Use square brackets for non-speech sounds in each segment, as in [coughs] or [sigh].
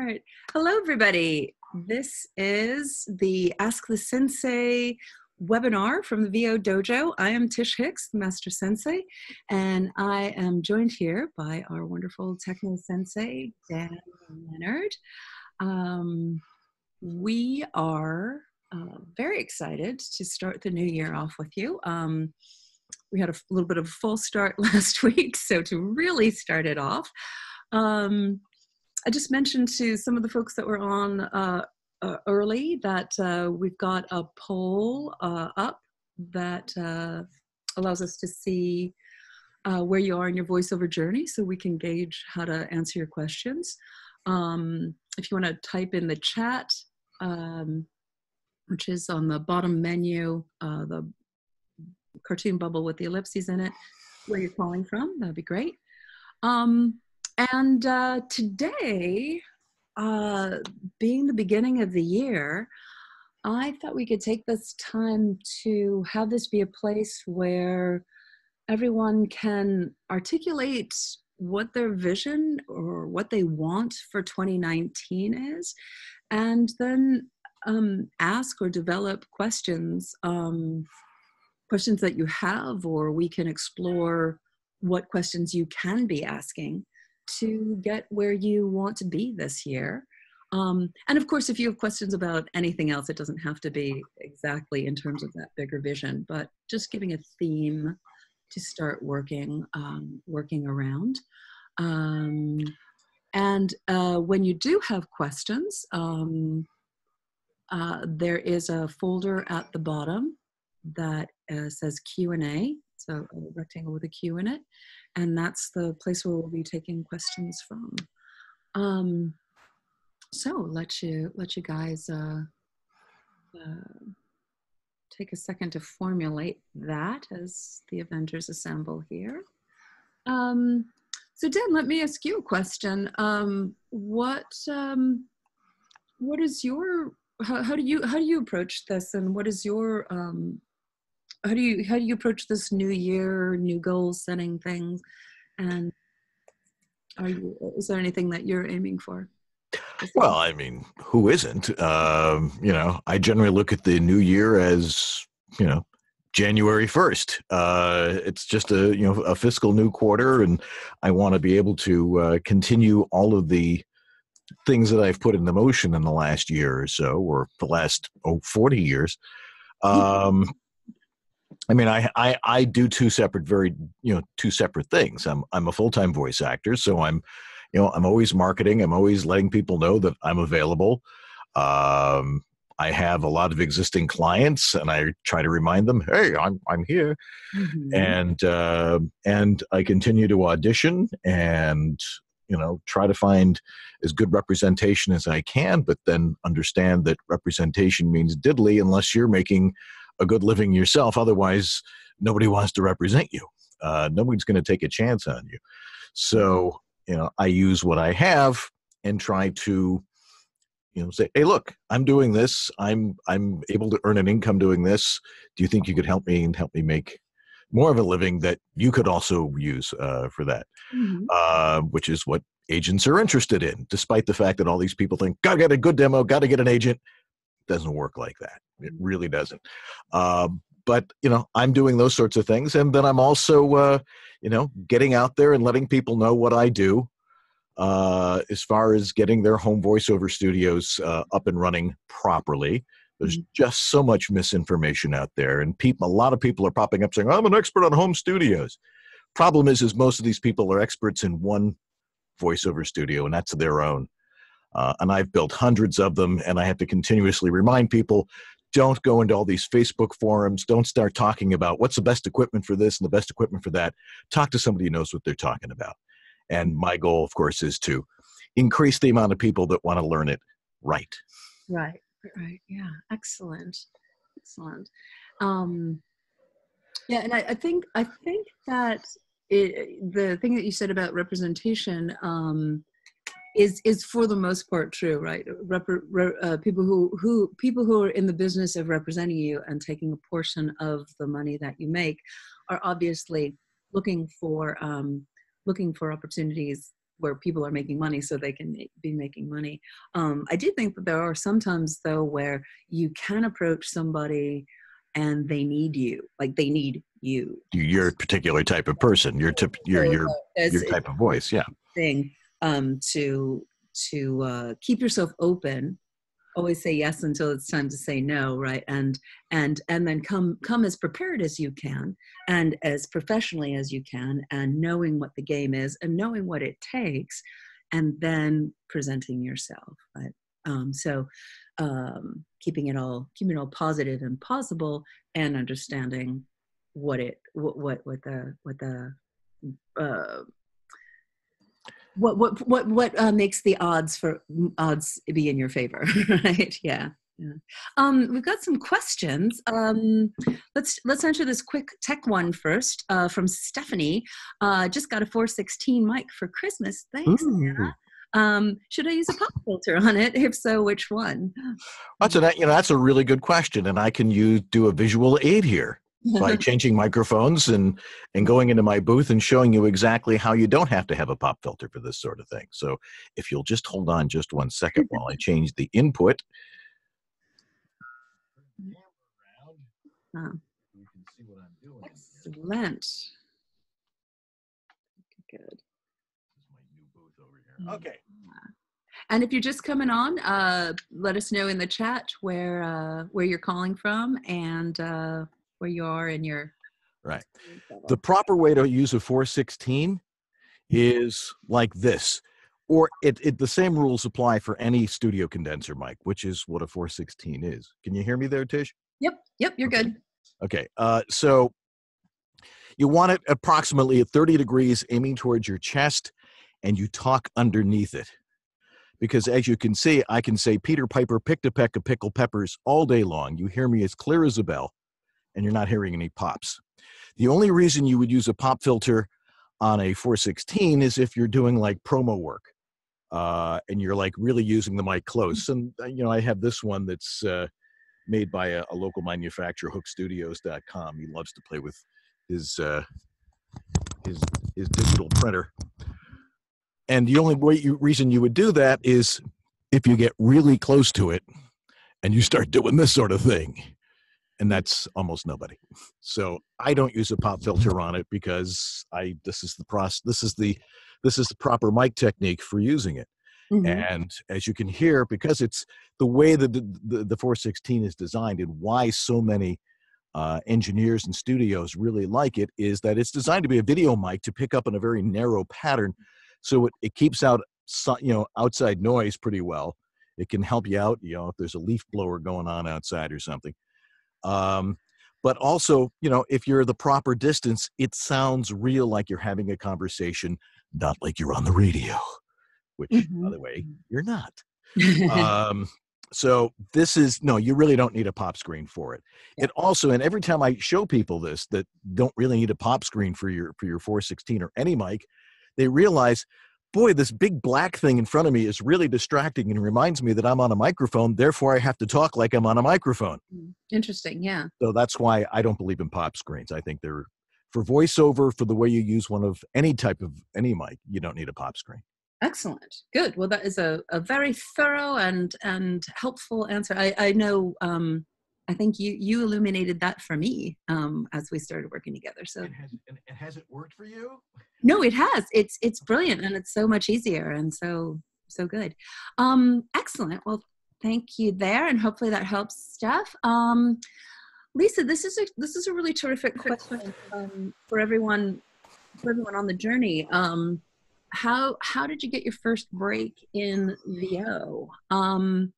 All right. Hello, everybody. This is the Ask the Sensei webinar from the VO Dojo. I am Tish Hicks, the Master Sensei, and I am joined here by our wonderful Techno Sensei, Dan Lenard. Um, we are uh, very excited to start the new year off with you. Um, we had a little bit of a full start [laughs] last week, so to really start it off, um, I just mentioned to some of the folks that were on uh, uh, early that uh, we've got a poll uh, up that uh, allows us to see uh, where you are in your voiceover journey so we can gauge how to answer your questions. Um, if you want to type in the chat, um, which is on the bottom menu, the cartoon bubble with the ellipses in it, where you're calling from, that'd be great. Um, and uh, today, uh, being the beginning of the year, I thought we could take this time to have this be a place where everyone can articulate what their vision or what they want for 2019 is, and then um, ask or develop questions, um, questions that you have, or we can explore what questions you can be asking to get where you want to be this year. Um, and of course, if you have questions about anything else, it doesn't have to be exactly in terms of that bigger vision, but just giving a theme to start working um, working around. Um, and uh, when you do have questions, um, uh, there is a folder at the bottom that uh, says Q and A. So a rectangle with a Q in it and that's the place where we'll be taking questions from. Um, so let you let you guys uh, uh, take a second to formulate that as the Avengers assemble here. Um, so Dan, let me ask you a question. Um, what um, what is your how, how, do you how do you approach this, and what is your um, how do you how do you approach this new year new goals setting things? And are you is there anything that you're aiming for? Well i mean who isn't? Um, you know i generally look at the new year as you know january 1st uh, it's just a you know a fiscal new quarter and i want to be able to uh, continue all of the things that i've put into motion in the last year or so or the last oh, 40 years. Um, I mean, I, I I do two separate, very you know, two separate things. I'm I'm a full time voice actor, so I'm, you know, I'm always marketing. I'm always letting people know that I'm available. Um, I have a lot of existing clients, and I try to remind them, "Hey, I'm I'm here," mm-hmm. and uh, and I continue to audition and you know try to find as good representation as I can, but then understand that representation means diddly unless you're making a good living yourself. Otherwise, nobody wants to represent you. Uh, nobody's going to take a chance on you. So, you know, I use what I have and try to, you know, say, "Hey, look, I'm doing this. I'm I'm able to earn an income doing this. Do you think you could help me and help me make more of a living that you could also use uh, for that?" Mm-hmm. Uh, which is what agents are interested in, despite the fact that all these people think, "Gotta get a good demo, gotta get an agent." Doesn't work like that. It mm-hmm. really doesn't. Uh, but you know, I'm doing those sorts of things, and then I'm also, uh, you know, getting out there and letting people know what I do. Uh, as far as getting their home voiceover studios uh, up and running properly, there's mm-hmm. just so much misinformation out there, and people, a lot of people are popping up saying, "I'm an expert on home studios." Problem is, is most of these people are experts in one voiceover studio, and that's their own. Uh, and I've built hundreds of them, and I have to continuously remind people don't go into all these Facebook forums. Don't start talking about what's the best equipment for this and the best equipment for that. Talk to somebody who knows what they're talking about. And my goal, of course, is to increase the amount of people that want to learn it right. Right, right. Yeah, excellent. Excellent. Um, yeah, and I, I think I think that it, the thing that you said about representation um, is is for the most part true, right? Rep, uh, people who who people who are in the business of representing you and taking a portion of the money that you make are obviously looking for um, looking for opportunities where people are making money so they can make, be making money. Um, I do think that there are sometimes though where you can approach somebody and they need you, like they need you. Your particular type of person, your tip, your your your type of voice, yeah. Thing um, to to uh, keep yourself open always say yes until it's time to say no right? And and and then come come as prepared as you can and as professionally as you can and knowing what the game is and knowing what it takes and then presenting yourself right? Um, so um, keeping it all keeping it all positive and possible and understanding what it what what, what the what the uh, what what what what uh, makes the odds for odds be in your favor [laughs] right yeah yeah. Um, we've got some questions. Um, let's let's answer this quick tech one first uh, from Stephanie. Uh, just got a 416 mic for Christmas. Thanks, Um, should I use a pop filter on it? If so, which one? That's a you know that's a really good question, and I can use do a visual aid here by [laughs] changing microphones and and going into my booth and showing you exactly how you don't have to have a pop filter for this sort of thing. So if you'll just hold on just one second while I change the input. You can see what I'm doing. Excellent. Good. Mm. Okay. And if you're just coming on, uh, let us know in the chat where uh, where you're calling from and uh, where you are in your right. the proper way to use a 416 is like this or it, it the same rules apply for any studio condenser mic which is what a 416 is. Can you hear me there tish? Yep yep you're okay. good. Okay uh, so you want it approximately at 30 degrees aiming towards your chest and you talk underneath it. Because as you can see i can say peter piper picked a peck of pickled peppers all day long. You hear me as clear as a bell and you're not hearing any pops. The only reason you would use a pop filter on a 416 is if you're doing like promo work uh, and you're like really using the mic close. And, uh, you know, I have this one that's uh, made by a, a, local manufacturer, hookstudios.com. He loves to play with his, uh, his, his digital printer. And the only way you, reason you would do that is if you get really close to it and you start doing this sort of thing and that's almost nobody. So I don't use a pop filter on it because I this is the process this is the this is the proper mic technique for using it. Mm-hmm. And as you can hear, because it's the way that the, the, the 416 is designed and why so many uh, engineers and studios really like it is that it's designed to be a video mic to pick up in a very narrow pattern. So it, it keeps out you know outside noise pretty well. It can help you out, you know, if there's a leaf blower going on outside or something. Um, but also, you know, if you're the proper distance, it sounds real like you're having a conversation, not like you're on the radio, which, mm-hmm. by the way, you're not. [laughs] um, so this is no, you really don't need a pop screen for it. It also, and every time I show people this that don't really need a pop screen for your for your 416 or any mic, they realize boy, this big black thing in front of me is really distracting and reminds me that I'm on a microphone. Therefore, I have to talk like I'm on a microphone. Mm, interesting. Yeah. So that's why I don't believe in pop screens. I think they're for voiceover, for the way you use one of any type of any mic, you don't need a pop screen. Excellent. Good. Well, that is a, a very thorough and and helpful answer. I, I know um, I think you you illuminated that for me um, as we started working together. So and has, and has it worked for you? No, it has. It's it's brilliant and it's so much easier and so so good. Um, excellent. Well, thank you there, and hopefully that helps Steph. Um, Lisa, this is a this is a really terrific question um, for everyone for everyone on the journey. Um, how how did you get your first break in VO? Um,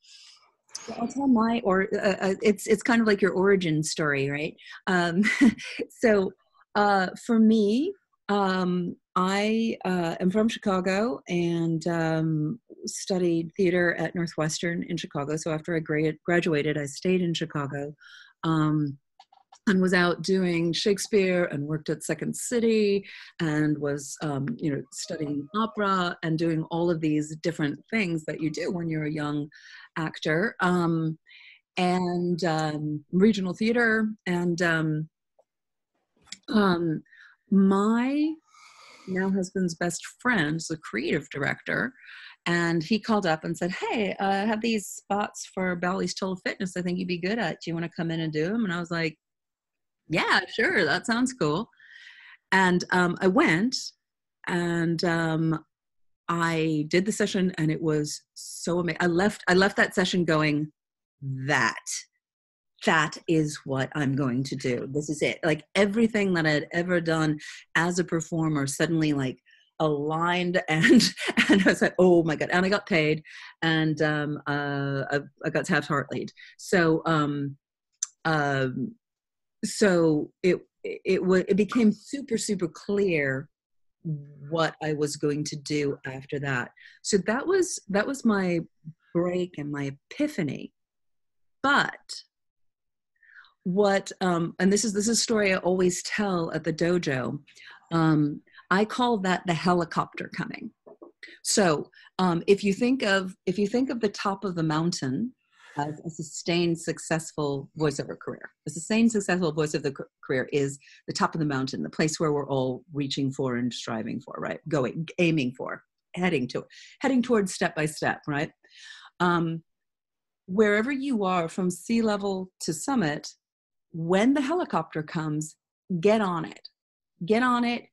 I'll tell my or uh, uh, it's it's kind of like your origin story, right? Um, [laughs] so uh, for me, um, I uh, am from Chicago and um, studied theater at Northwestern in Chicago. So after I gra- graduated, I stayed in Chicago um, and was out doing Shakespeare and worked at Second City and was, um, you know, studying opera and doing all of these different things that you do when you're a young actor um, and um, regional theater and um, um, my now husband's best friend, the creative director, and he called up and said, "Hey, uh, I have these spots for Bally's Total Fitness. I think you'd be good at. Do you want to come in and do them?" And I was like, "Yeah, sure. That sounds cool." And um, I went, and um, I did the session, and it was so amazing. I left. I left that session going, "That." That is what I'm going to do. This is it. Like everything that I'd ever done as a performer suddenly like aligned [laughs] and and I was like, oh my god! And I got paid, and um, uh, I, I got to have heart lead. So um, um, so it it was it became super super clear what I was going to do after that. So that was that was my break and my epiphany. But what um, and this is this is a story I always tell at the dojo. Um, I call that the helicopter coming. So um, if you think of if you think of the top of the mountain a sustained successful voiceover career, a sustained successful voiceover career is the top of the mountain, the place where we're all reaching for and striving for, right? Going, aiming for, heading to, heading towards step by step, right? Um, wherever you are from sea level to summit, when the helicopter comes, get on it. Get on it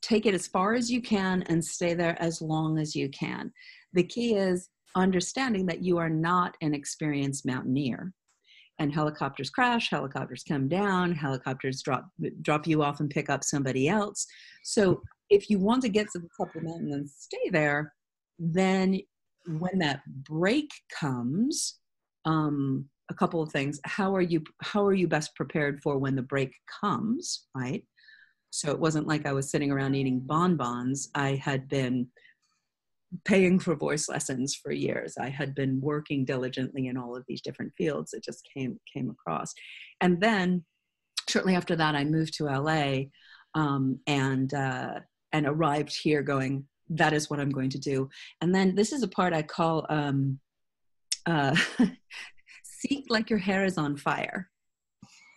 take it as far as you can and stay there as long as you can. The key is understanding that you are not an experienced mountaineer. And helicopters crash, helicopters come down, helicopters drop drop you off and pick up somebody else. So if you want to get to the top of the mountain and stay there, then when that break comes, um, a couple of things. How are you how are you best prepared for when the break comes, right? So it wasn't like I was sitting around eating bonbons. I had been paying for voice lessons for years. I had been working diligently in all of these different fields. It just came came across, and then shortly after that, I moved to LA um, and uh, and arrived here, going, "That is what I'm going to do." And then this is a part I call um, uh, [laughs] "Seek like your hair is on fire."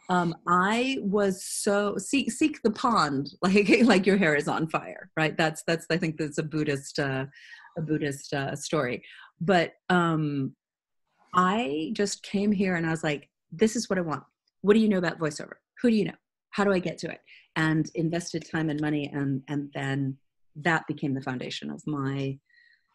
um, I was so seek seek the pond [laughs] like like your hair is on fire, right? That's that's I think that's a Buddhist uh, a Buddhist uh, story. But um, I just came here and I was like, this is what I want. What do you know about voiceover? Who do you know? How do I get to it? And invested time and money, and and then that became the foundation of my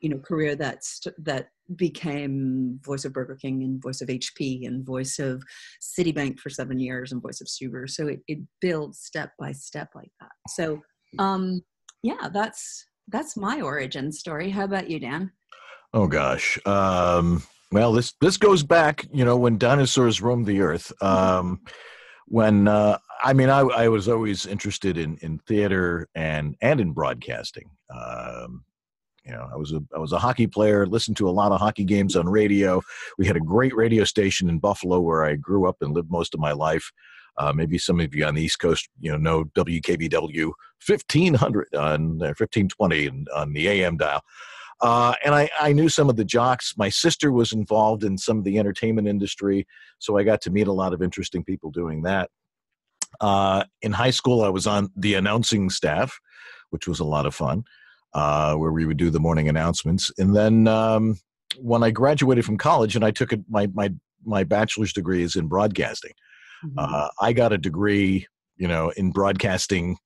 you know career that's that became voice of Burger King and voice of HP and voice of Citibank for seven years and voice of Subaru. So it, it builds step by step like that. So um, yeah, that's that's my origin story. How about you, Dan? Oh gosh. Um, well, this this goes back, you know, when dinosaurs roamed the earth. Um, when uh, I mean, I, I was always interested in in theater and and in broadcasting. Um, you know, I was a I was a hockey player, listened to a lot of hockey games on radio. We had a great radio station in Buffalo where I grew up and lived most of my life. Uh, maybe some of you on the East Coast, you know, know WKBW 1500 on 1520 uh, on the AM dial. Uh, and I, I knew some of the jocks. My sister was involved in some of the entertainment industry, so I got to meet a lot of interesting people doing that. Uh, in high school, I was on the announcing staff, which was a lot of fun uh, where we would do the morning announcements. And then um, when I graduated from college, and I took it, my my my bachelor's degree is in broadcasting. Mm-hmm. Uh, I got a degree, you know, in broadcasting,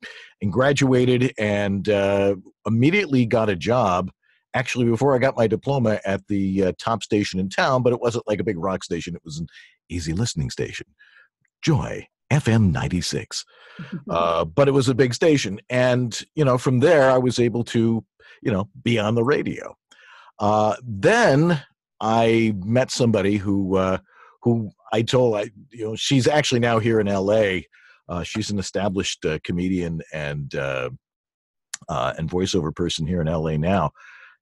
and graduated, and uh, immediately got a job. Actually, before I got my diploma at the uh, top station in town, but it wasn't like a big rock station; it was an easy listening station, Joy FM 96. [laughs] Uh, but it was a big station. And, you know, from there, I was able to, you know, be on the radio. Uh, then I met somebody who, uh, who I told, I, you know, she's actually now here in LA. Uh, she's an established uh, comedian and, uh, and voiceover person here in LA now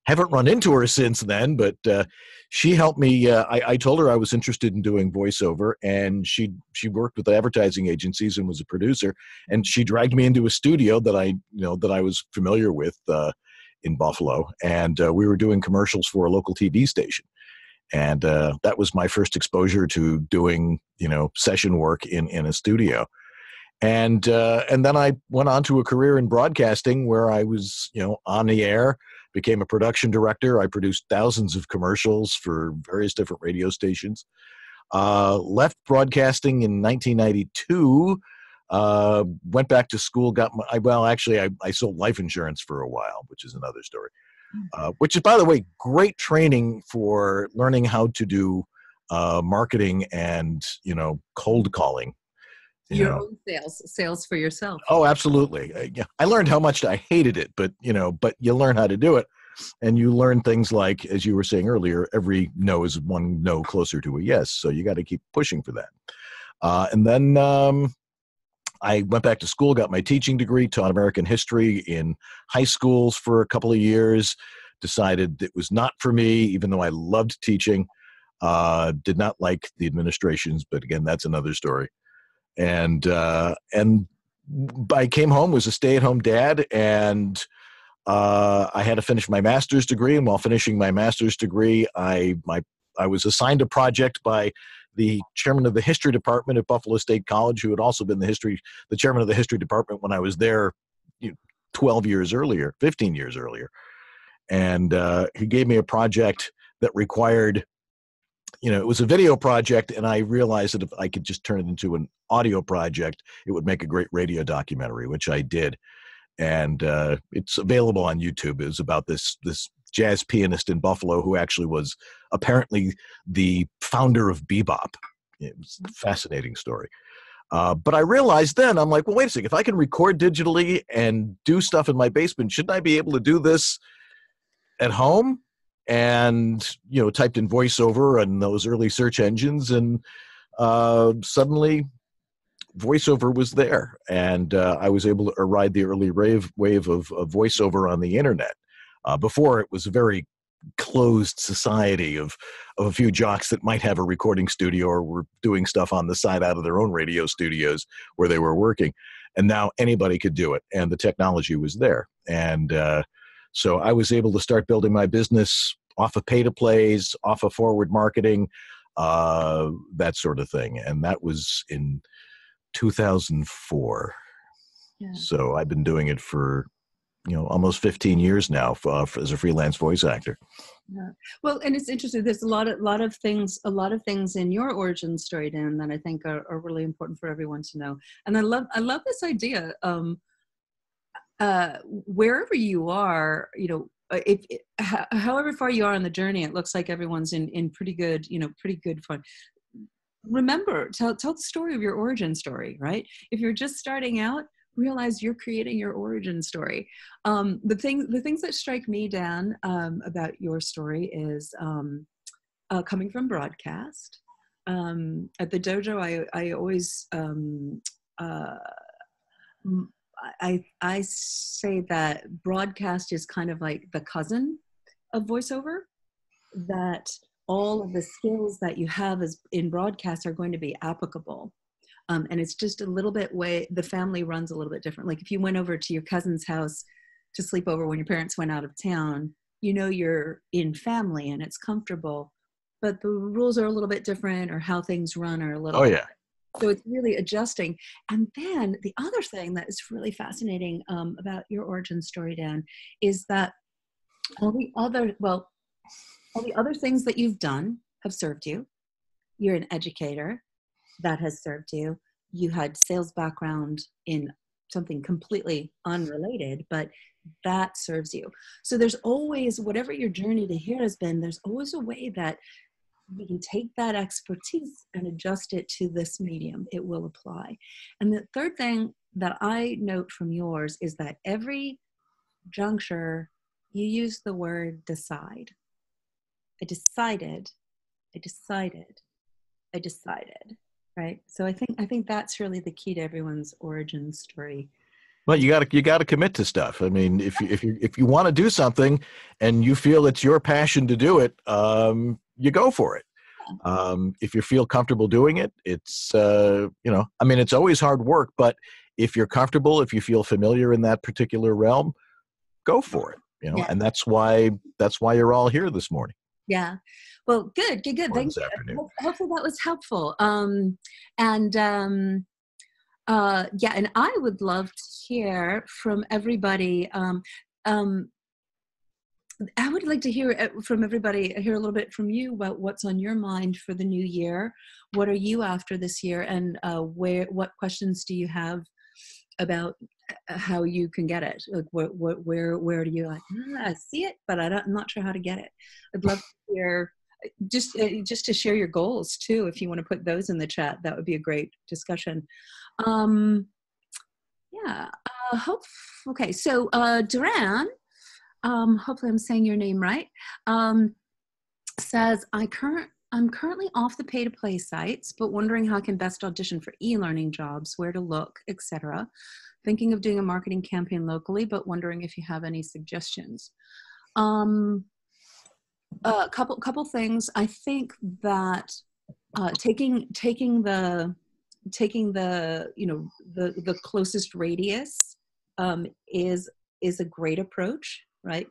haven't run into her since then, but uh, she helped me. Uh, I, I, told her I was interested in doing voiceover, and she she worked with advertising agencies and was a producer. And she dragged me into a studio that I you know that I was familiar with uh, in Buffalo, and uh, we were doing commercials for a local TV station. And uh, that was my first exposure to doing you know session work in in a studio. and uh, and then I went on to a career in broadcasting where I was you know on the air, became a production director. I produced thousands of commercials for various different radio stations. Uh, left broadcasting in 1992. Uh, went back to school. Got my well, actually, I, I sold life insurance for a while, which is another story. Uh, which is, by the way, great training for learning how to do uh, marketing and you know cold calling you your know. own sales sales for yourself. Oh absolutely. Uh, i learned how much i hated it but you know but you learn how to do it and you learn things like as you were saying earlier every no is one no closer to a yes so you got to keep pushing for that. Uh, and then um, i went back to school got my teaching degree taught american history in high schools for a couple of years decided it was not for me even though i loved teaching uh, did not like the administrations but again that's another story. And uh, and I came home was a stay at home dad and uh, I had to finish my master's degree and while finishing my master's degree I my I was assigned a project by the chairman of the history department at Buffalo State College who had also been the history the chairman of the history department when I was there you know, 12 years earlier 15 years earlier and uh, he gave me a project that required you know, it was a video project, and I realized that if I could just turn it into an audio project, it would make a great radio documentary, which I did. And uh, it's available on YouTube. It was about this this jazz pianist in Buffalo who actually was apparently the founder of bebop. It was a fascinating story. Uh, but I realized then, I'm like, well, wait a second. If I can record digitally and do stuff in my basement, shouldn't I be able to do this at home? and you know typed in voiceover and those early search engines and uh, suddenly voiceover was there and uh, i was able to ride the early wave, wave of, of voiceover on the internet uh, before it was a very closed society of, of a few jocks that might have a recording studio or were doing stuff on the side out of their own radio studios where they were working and now anybody could do it and the technology was there and uh, so I was able to start building my business off of pay to plays, off of forward marketing, uh, that sort of thing. And that was in 2004. Yeah. So I've been doing it for you know almost 15 years now uh, for, as a freelance voice actor yeah. well and it's interesting there's a lot of lot of things a lot of things in your origin story dan that i think are, are really important for everyone to know and i love i love this idea um uh, wherever you are, you know, uh, if, if, however far you are on the journey, it looks like everyone's in in pretty good, you know, pretty good fun. Remember, tell tell the story of your origin story, right? If you're just starting out, realize you're creating your origin story. Um, the thing, the things that strike me, Dan, um, about your story is um, uh, coming from broadcast. Um, at the dojo, I I always um, uh, I I say that broadcast is kind of like the cousin of voiceover. That all of the skills that you have as in broadcast are going to be applicable. Um, and it's just a little bit way the family runs a little bit different. Like if you went over to your cousin's house to sleep over when your parents went out of town, you know you're in family and it's comfortable, but the rules are a little bit different or how things run are a little. Oh yeah. So it's really adjusting. And then the other thing that is really fascinating um, about your origin story, Dan, is that all the other, well, all the other things that you've done have served you. You're an educator that has served you. You had sales background in something completely unrelated, but that serves you. So there's always, whatever your journey to here has been, there's always a way that we can take that expertise and adjust it to this medium. It will apply. And the third thing that I note from yours is that every juncture you use the word decide. I decided, I decided, I decided, right? So I think I think that's really the key to everyone's origin story. Well, you got to you got to commit to stuff. I mean, if you if you if you want to do something and you feel it's your passion to do it, um, you go for it. Um, if you feel comfortable doing it, it's uh, you know, I mean, it's always hard work, but if you're comfortable, if you feel familiar in that particular realm, go for it. You know, yeah. and that's why that's why you're all here this morning. Yeah. Well, good, good, good. Thank you. Hopefully that was helpful. Um, and um, uh, yeah, and I would love to hear from everybody. Um, um, I would like to hear uh, from everybody, hear a little bit from you about what's on your mind for the new year. What are you after this year, and uh, where? What questions do you have about uh, how you can get it? Like, what, what, where, where do you like? Ah, I see it, but I don't, I'm not sure how to get it. I'd love to hear just uh, just to share your goals too if you want to put those in the chat that would be a great discussion. Um yeah uh hope okay so uh duran um hopefully i'm saying your name right um says i current i'm currently off the pay to play sites but wondering how i can best audition for e-learning jobs where to look etc thinking of doing a marketing campaign locally but wondering if you have any suggestions. Um a uh, couple couple things. I think that uh, taking taking the taking the you know the the closest radius um, is is a great approach, right?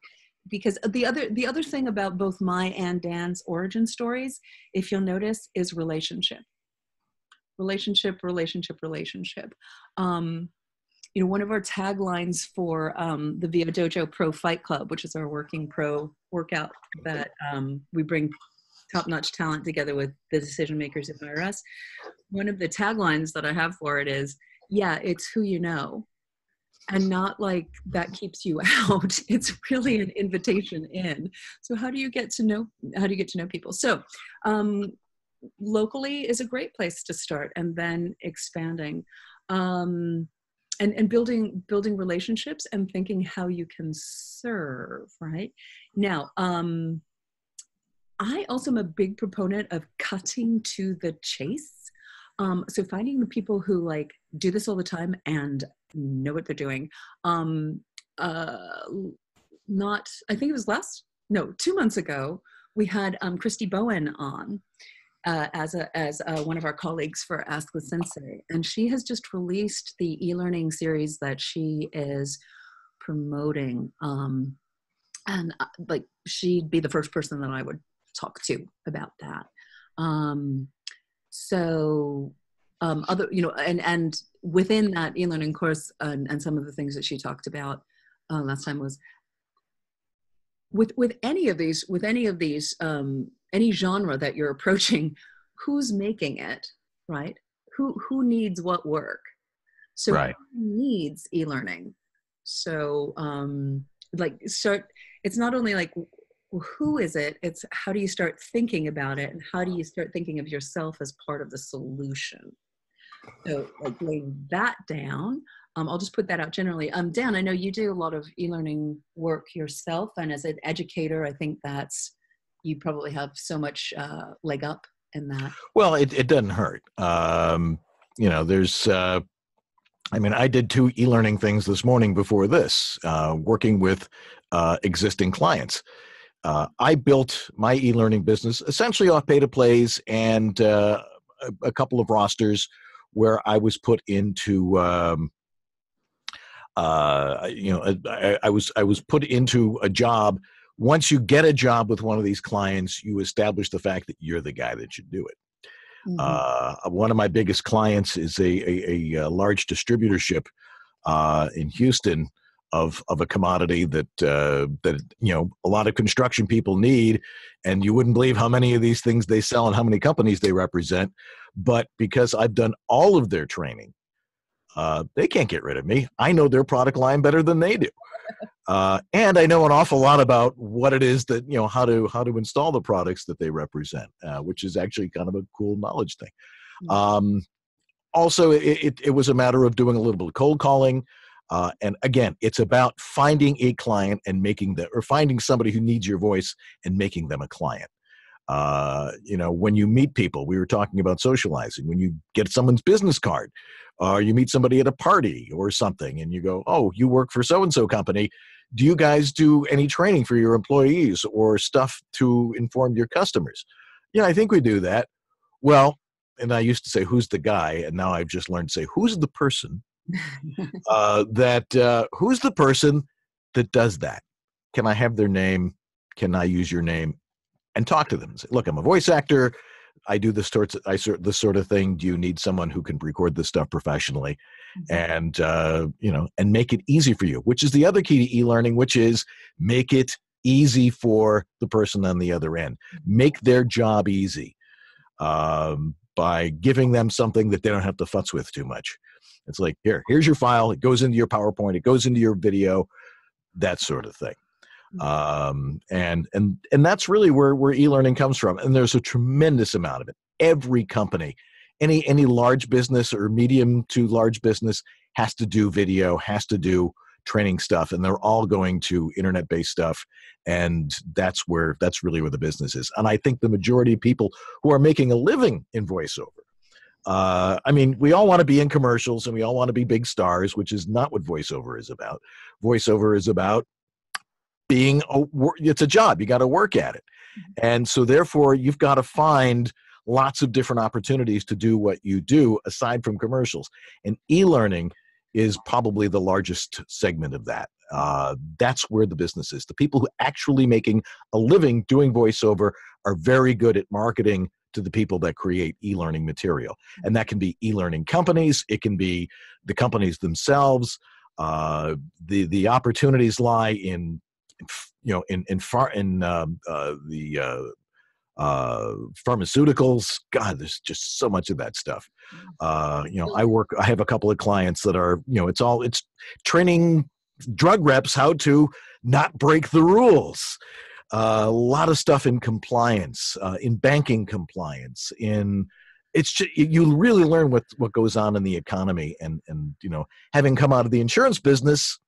Because the other the other thing about both my and Dan's origin stories, if you'll notice, is relationship, relationship, relationship, relationship. Um, you know, one of our taglines for um, the VO Dojo Pro Fight Club, which is our working pro workout that um, we bring top-notch talent together with the decision makers at IRS. One of the taglines that I have for it is, "Yeah, it's who you know." and not like that keeps you [laughs] out it's really an invitation in so how do you get to know how do you get to know people so um, locally is a great place to start and then expanding um, and and building building relationships and thinking how you can serve right? Now um i also am a big proponent of cutting to the chase. Um so finding the people who like do this all the time and know what they're doing um uh not i think it was last no two months ago we had um christy bowen on uh, as a, as uh, one of our colleagues for Ask the Sensei, and she has just released the e-learning series that she is promoting. Um, and uh, like she'd be the first person that I would talk to about that. Um, so um, other, you know, and and within that e-learning course, and, and some of the things that she talked about uh, last time was with with any of these with any of these um, any genre that you're approaching [laughs] who's making it right? Who who needs what work? So right. needs e-learning? So um like start it's not only like who is it? It's how do you start thinking about it and how do you start thinking of yourself as part of the solution? So like laying that down. Um, I'll just put that out generally. Um, Dan, I know you do a lot of e-learning work yourself, and as an educator, I think that's you probably have so much uh, leg up in that. Well, it, it doesn't hurt. Um, you know, there's, uh, I mean, I did two e learning things this morning before this, uh, working with uh, existing clients. Uh, I built my e learning business essentially off pay to plays and uh, a, a, couple of rosters where I was put into. Um, you know, I, I was I was put into a job once you get a job with one of these clients, you establish the fact that you're the guy that should do it. Mm-hmm. Uh, one of my biggest clients is a, a, a, a large distributorship uh, in Houston of of a commodity that uh, that you know a lot of construction people need, and you wouldn't believe how many of these things they sell and how many companies they represent. But because I've done all of their training, uh, they can't get rid of me. I know their product line better than they do. Uh, and I know an awful lot about what it is that you know how to how to install the products that they represent, uh, which is actually kind of a cool knowledge thing. Mm. Um, also, it, it, it, was a matter of doing a little bit of cold calling, uh, and again, it's about finding a client and making the or finding somebody who needs your voice and making them a client. Uh, you know, when you meet people, we were talking about socializing. When you get someone's business card, or you meet somebody at a party or something and you go oh you work for so and so company. Do you guys do any training for your employees or stuff to inform your customers? Yeah i think we do that. Well and i used to say who's the guy? and now i've just learned to say who's the person [laughs] uh, that uh, who's the person that does that? Can i have their name? Can i use your name? and talk to them say, look i'm a voice actor I do this sorts I sort this sort of thing. Do you need someone who can record this stuff professionally, and uh, you know, and make it easy for you? Which is the other key to e-learning, which is make it easy for the person on the other end. Mm-hmm. Make their job easy um, by giving them something that they don't have to futz with too much. It's like here, here's your file. It goes into your PowerPoint. It goes into your video. That sort of thing. Mm-hmm. um, and and and that's really where where e-learning comes from and there's a tremendous amount of it every company any any large business or medium to large business has to do video has to do training stuff and they're all going to internet based stuff and that's where that's really where the business is and i think the majority of people who are making a living in voiceover uh, I mean, we all want to be in commercials and we all want to be big stars, which is not what voiceover is about. Voiceover is about being a, it's a job you got to work at it. Mm-hmm. and so therefore you've got to find lots of different opportunities to do what you do aside from commercials. And e-learning is probably the largest segment of that. Uh, that's where the business is. The people who actually making a living doing voiceover are very good at marketing to the people that create e-learning material. And that can be e-learning companies it can be the companies themselves. Uh, the the opportunities lie in you know in in far in um, uh, the uh, uh, pharmaceuticals. God, there's just so much of that stuff. Mm. Uh, you know, I work. I have a couple of clients that are you know it's all it's training drug reps how to not break the rules. Uh, a lot of stuff in compliance, uh, in banking compliance, in it's just, you really learn what what goes on in the economy and and you know having come out of the insurance business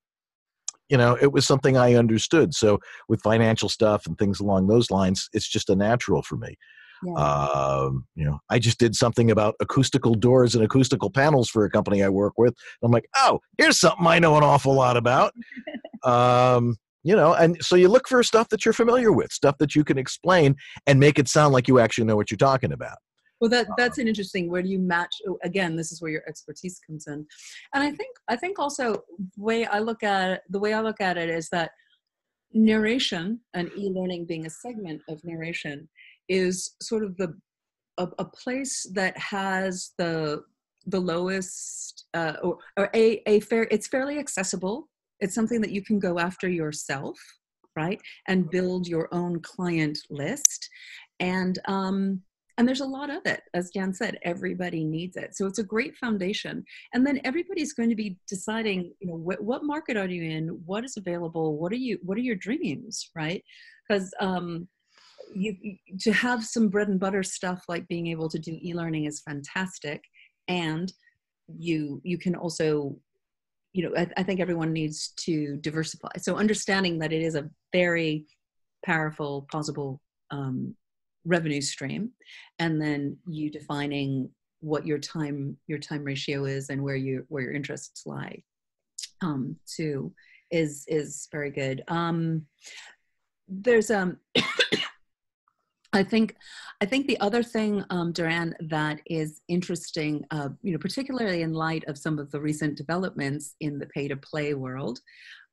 you know it was something i understood. So with financial stuff and things along those lines it's just a natural for me. Yeah. um, you know i just did something about acoustical doors and acoustical panels for a company i work with. I'm like oh here's something i know an awful lot about. [laughs] Um, you know and so you look for stuff that you're familiar with stuff that you can explain and make it sound like you actually know what you're talking about well that that's an interesting where do you match oh, again this is where your expertise comes in. And i think i think also way i look at it, the way i look at it is that narration and e-learning being a segment of narration is sort of the a, a place that has the the lowest uh, or, or a, a fair it's fairly accessible. It's something that you can go after yourself right and build your own client list. And um, and there's a lot of it as jan said everybody needs it. So it's a great foundation. And then everybody's going to be deciding you know what, what market are you in? What is available? What are you what are your dreams right? Because um you to have some bread and butter stuff like being able to do e-learning is fantastic. And you you can also you know I, I think everyone needs to diversify. So understanding that it is a very powerful possible um, revenue stream and then you defining what your time your time ratio is and where you where your interests lie um too is is very good. Um there's um [coughs] I think, I think the other thing, um, Duran, that is interesting, uh, you know, particularly in light of some of the recent developments in the pay-to-play world,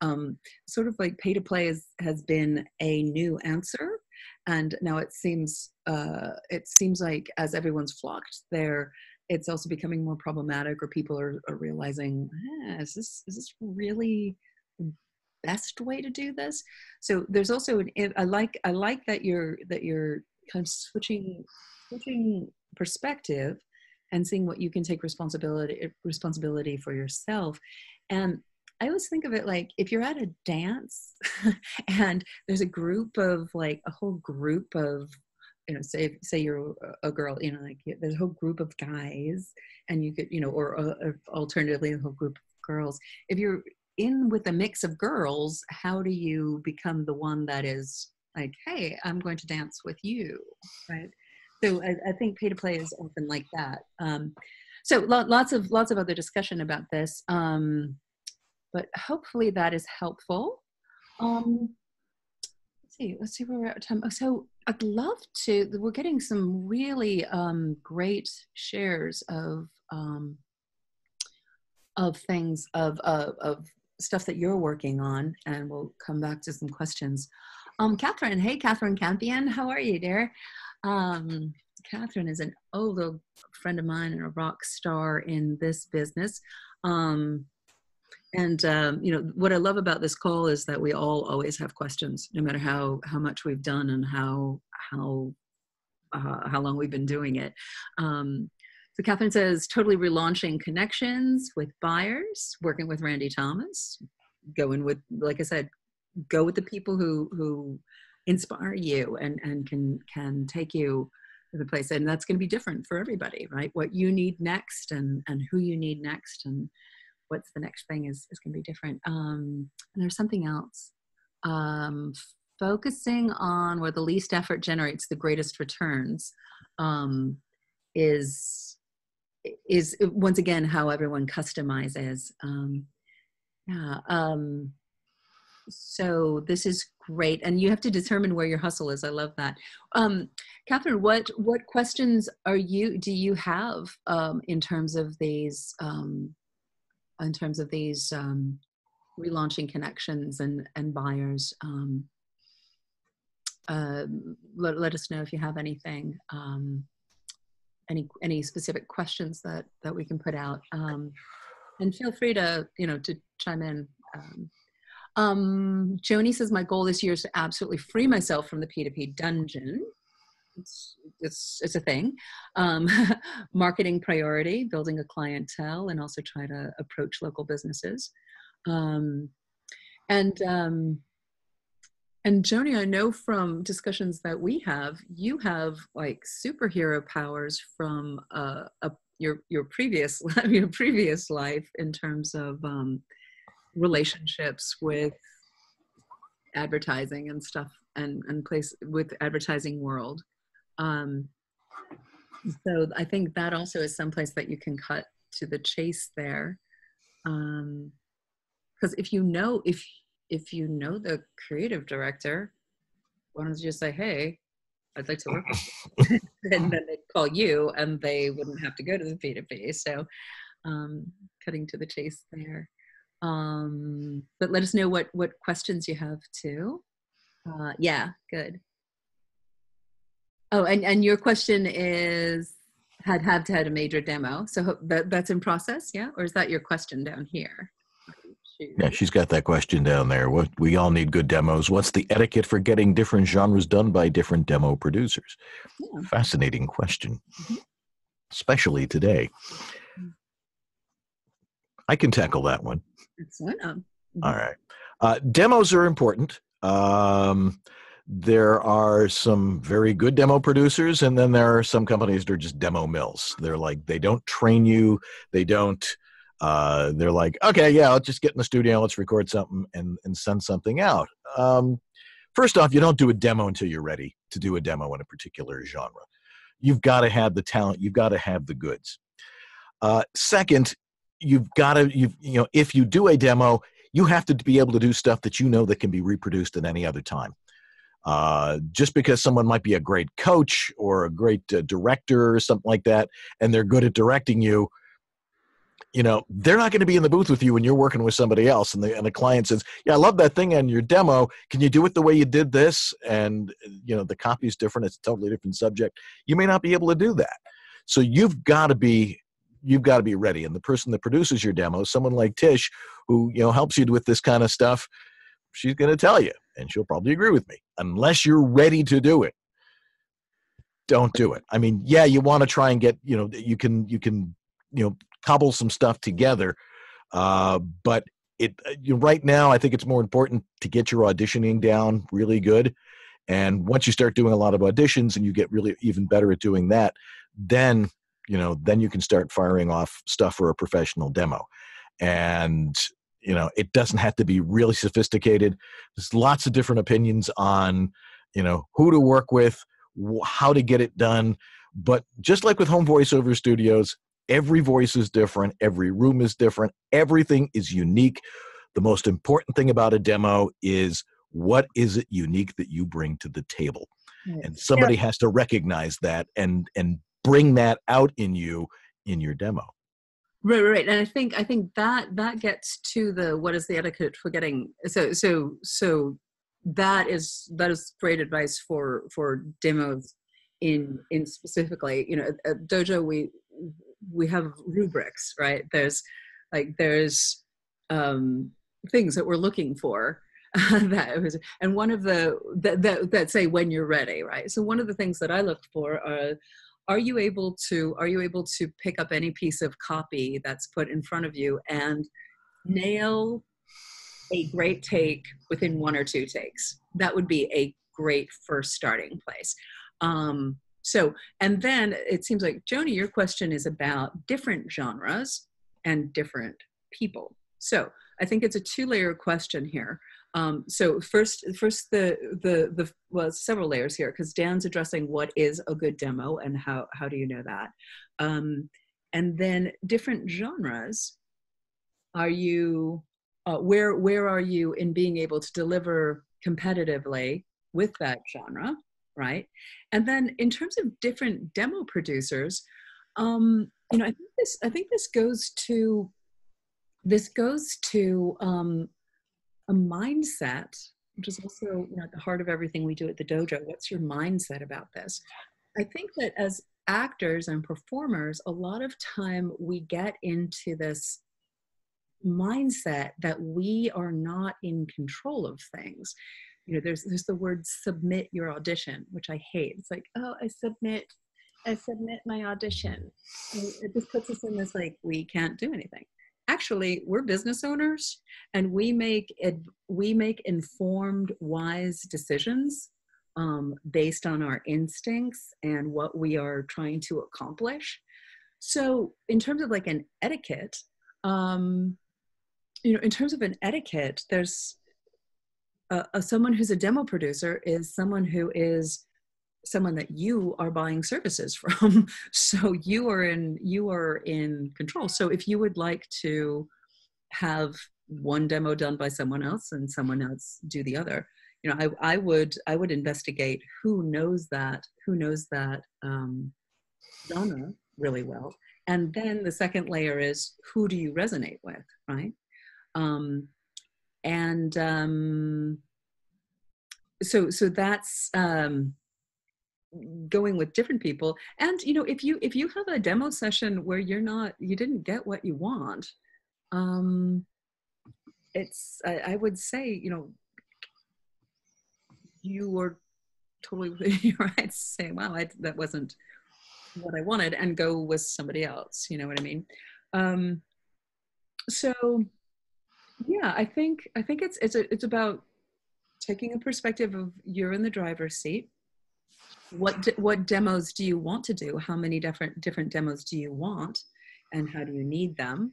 um, sort of like pay-to-play is, has been a new answer and now it seems uh, it seems like as everyone's flocked there it's also becoming more problematic or people are, are realizing eh, is this is this really the best way to do this? So there's also an i like i like that you're that you're kind of switching switching perspective and seeing what you can take responsibility responsibility for yourself. And I always think of it like if you're at a dance [laughs] and there's a group of like a whole group of you know say say you're a girl you know like there's a whole group of guys and you could you know or, or uh, alternatively a whole group of girls. If you're in with a mix of girls how do you become the one that is like hey i'm going to dance with you right? So i, I think pay to play is often like that. Um, so lots of lots of other discussion about this. Um, but hopefully that is helpful. Um, let's see, let's see where we're at time. Oh, so I'd love to, we're getting some really um, great shares of, um, of things, of, of, stuff that you're working on, and we'll come back to some questions. Um, Catherine, hey, Catherine Campion, how are you, dear? Um, Catherine is an old friend of mine and a rock star in this business. Um, and um, you know what I love about this call is that we all always have questions, no matter how how much we've done and how how uh, how long we've been doing it. Um, so Catherine says totally relaunching connections with buyers, working with Randy Thomas, going with like I said, go with the people who who inspire you and and can can take you to the place and that's going to be different for everybody right what you need next and and who you need next and what's the next thing is, is going to be different. Um, and there's something else. Um, focusing on where the least effort generates the greatest returns um, is is once again how everyone customizes. Um, yeah. Um, so this is great, and you have to determine where your hustle is. I love that. Um, Catherine, what what questions are you do you have um, in terms of these um, in terms of these um, relaunching connections and and buyers. Um, uh, let, let us know if you have anything, um, any any specific questions that that we can put out, um, and feel free to you know to chime in. Um, Joni says my goal this year is to absolutely free myself from the P2P dungeon it's it's it's a thing. Um, [laughs] marketing priority building a clientele and also try to approach local businesses. Um, and um, and joni i know from discussions that we have you have like superhero powers from uh, a, your your previous [laughs] your previous life in terms of um, relationships with advertising and stuff and and place with advertising world um, so I think that also is someplace that you can cut to the chase there. Um, because if you know if if you know the creative director, why don't you just say, "Hey, I'd like to work with you. [laughs] and then they'd call you and they wouldn't have to go to the P2P. So um, cutting to the chase there. Um, but let us know what, what questions you have too. Uh, yeah, good. Oh, and, and your question is had had had a major demo. So that, that's in process, yeah? Or is that your question down here? Yeah, she's got that question down there. What we all need good demos. What's the etiquette for getting different genres done by different demo producers? Yeah. Fascinating question, mm-hmm. especially today. I can tackle that one. Excellent. Mm-hmm. All right. Uh, demos are important. Um, there are some very good demo producers and then there are some companies that are just demo mills. They're like they don't train you. They don't uh, they're like okay yeah let's just get in the studio let's record something and, and send something out. Um, first off you don't do a demo until you're ready to do a demo in a particular genre. You've got to have the talent you've got to have the goods. Uh, second you've got to you you know if you do a demo you have to be able to do stuff that you know that can be reproduced at any other time uh, just because someone might be a great coach or a great uh, director or something like that, and they're good at directing you, you know, they're not going to be in the booth with you when you're working with somebody else. And the, and the client says, Yeah, I love that thing on your demo. Can you do it the way you did this? And, you know, the copy is different, it's a totally different subject. You may not be able to do that. So you've got to be you've got to be ready and the person that produces your demo someone like tish who you know helps you with this kind of stuff she's going to tell you and she'll probably agree with me. Unless you're ready to do it, don't do it. I mean, yeah, you want to try and get, you know, you can you can, you know, cobble some stuff together, uh, but it uh, you right now I think it's more important to get your auditioning down really good. And once you start doing a lot of auditions and you get really even better at doing that, then you know then you can start firing off stuff for a professional demo. And you know it doesn't have to be really sophisticated. There's lots of different opinions on you know who to work with how to get it done. But just like with home voiceover studios every voice is different every room is different everything is unique. The most important thing about a demo is what is it unique that you bring to the table? And somebody yeah. has to recognize that and and bring that out in you in your demo Right, right, and I think I think that that gets to the what is the etiquette for getting so so so that is that is great advice for for demos in in specifically you know at dojo we we have rubrics right? There's like there's um things that we're looking for [laughs] that was and one of the that, that that say when you're ready right? So one of the things that i look for are are you able to are you able to pick up any piece of copy that's put in front of you and nail a great take within one or two takes? That would be a great first starting place. Um, so and then it seems like joni your question is about different genres and different people. So i think it's a two layer question here um, so first, first the the the well, several layers here because Dan's addressing what is a good demo and how how do you know that, um, and then different genres. Are you uh, where where are you in being able to deliver competitively with that genre, right? And then in terms of different demo producers, um, you know, I think this I think this goes to this goes to um, a mindset, which is also you know, at the heart of everything we do at the dojo. What's your mindset about this? I think that as actors and performers, a lot of time we get into this mindset that we are not in control of things. You know, there's there's the word submit your audition, which I hate. It's like, oh, I submit, I submit my audition. And it just puts us in this like we can't do anything actually we're business owners and we make we make informed wise decisions um, based on our instincts and what we are trying to accomplish. So in terms of like an etiquette um, you know in terms of an etiquette there's a, a, someone who's a demo producer is someone who is someone that you are buying services from. [laughs] So you are in you are in control. So if you would like to have one demo done by someone else and someone else do the other you know i, I would i would investigate who knows that who knows that um, genre really well. And then the second layer is who do you resonate with right? Um, and um, so so that's um, going with different people. And you know if you if you have a demo session where you're not you didn't get what you want um it's i, I would say you know you were totally [laughs] right say wow I, that wasn't what i wanted and go with somebody else you know what i mean? Um so yeah i think i think it's it's a, it's about taking a perspective of you're in the driver's seat what what demos do you want to do? How many different different demos do you want? And how do you need them?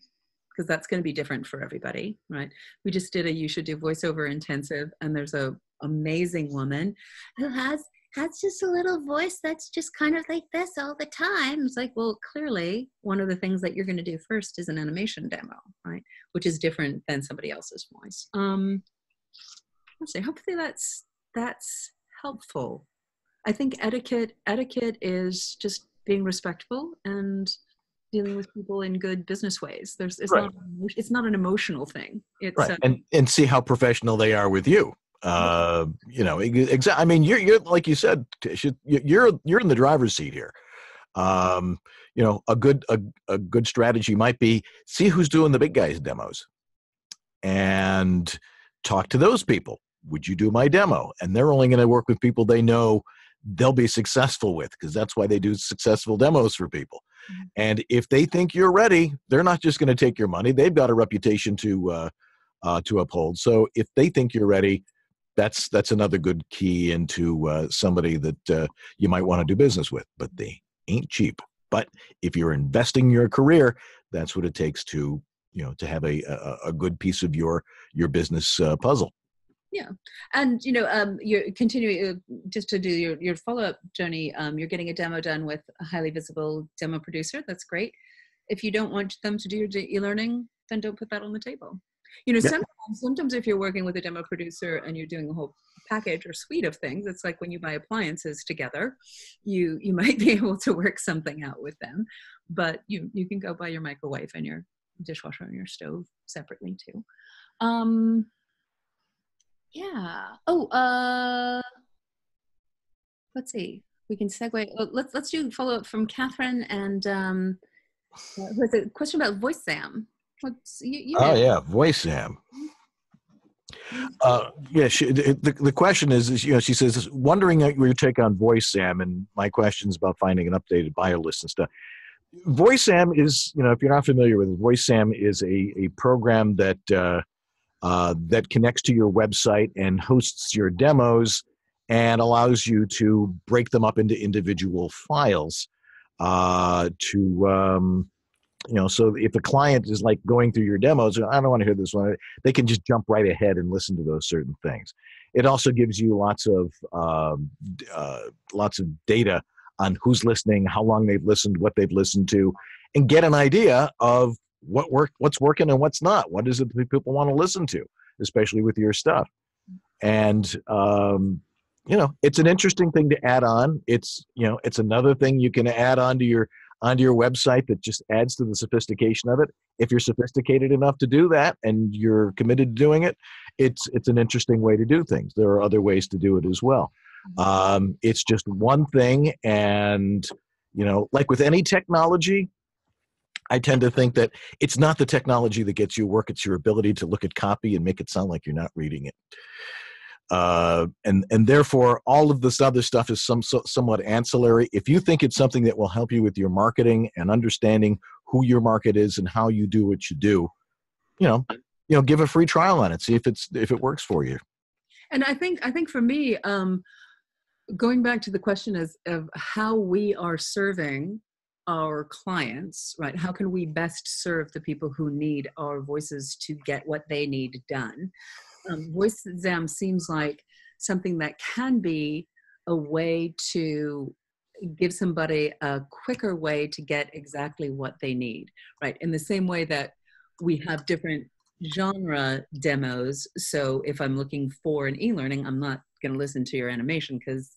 Because that's going to be different for everybody right? We just did a you should do voiceover intensive and there's a amazing woman who has has just a little voice that's just kind of like this all the time. It's like well clearly one of the things that you're going to do first is an animation demo right? Which is different than somebody else's voice. Um let's see hopefully that's that's helpful I think etiquette etiquette is just being respectful and dealing with people in good business ways. There's it's right. not it's not an emotional thing. It's right. Uh, and and see how professional they are with you. Uh, you know, exactly. I mean, you're you're like you said, you're you're in the driver's seat here. Um, you know, a good a, a good strategy might be see who's doing the big guys demos, and talk to those people. Would you do my demo? And they're only going to work with people they know they'll be successful with because that's why they do successful demos for people. Mm-hmm. And if they think you're ready, they're not just going to take your money. They've got a reputation to uh, uh, to uphold. So if they think you're ready, that's that's another good key into uh, somebody that uh, you might want to do business with. But they ain't cheap. But if you're investing your career, that's what it takes to you know to have a a, a good piece of your your business uh, puzzle. Yeah, and you know, um, you're continuing uh, just to do your your follow up, Joni. Um, you're getting a demo done with a highly visible demo producer. That's great. If you don't want them to do your e-learning, then don't put that on the table. You know, sometimes sometimes if you're working with a demo producer and you're doing a whole package or suite of things, it's like when you buy appliances together, you you [laughs] might be able to work something out with them, but you you can go buy your microwave and your dishwasher and your stove separately too. Um, yeah. Oh, uh, let's see. we can segue. Let's let's do follow up from Catherine and um, uh, was a question about VoiceZam. What's you, you oh yeah, VoiceZam. Uh, yeah, she, the, the question is, is, you know, she says, wondering your take on VoiceZam, and my questions about finding an updated buyer list and stuff. VoiceZam is, you know, if you're not familiar with it, VoiceZam is a, a program that uh, uh, that connects to your website and hosts your demos and allows you to break them up into individual files uh, to um, you know so if a client is like going through your demos i don't want to hear this one. They can just jump right ahead and listen to those certain things. It also gives you lots of um, uh, lots of data on who's listening how long they've listened what they've listened to and get an idea of what work what's working and what's not. What is it that people want to listen to especially with your stuff? And um, you know it's an interesting thing to add on. It's you know it's another thing you can add on to your onto your website that just adds to the sophistication of it. If you're sophisticated enough to do that and you're committed to doing it it's it's an interesting way to do things. There are other ways to do it as well. Mm-hmm. um, it's just one thing and you know like with any technology I tend to think that it's not the technology that gets you work, it's your ability to look at copy and make it sound like you're not reading it uh, and and therefore all of this other stuff is some so, somewhat ancillary. If you think it's something that will help you with your marketing and understanding who your market is and how you do what you do, you know, you know, give a free trial on it, see if it's if it works for you. And I think I think for me, um, going back to the question is of how we are serving our clients, right? How can we best serve the people who need our voices to get what they need done? um, VoiceZam seems like something that can be a way to give somebody a quicker way to get exactly what they need, right? In the same way that we have different genre demos. So if I'm looking for an e-learning, I'm not going to listen to your animation because